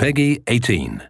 Peggy 18.